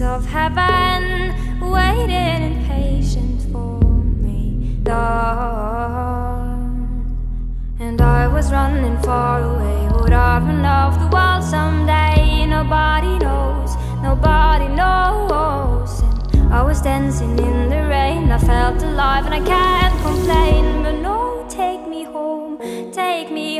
of heaven waiting in patience for me. Lord. And I was running far away. Would I run off the world someday? Nobody knows, nobody knows. And I was dancing in the rain. I felt alive and I can't